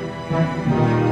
Música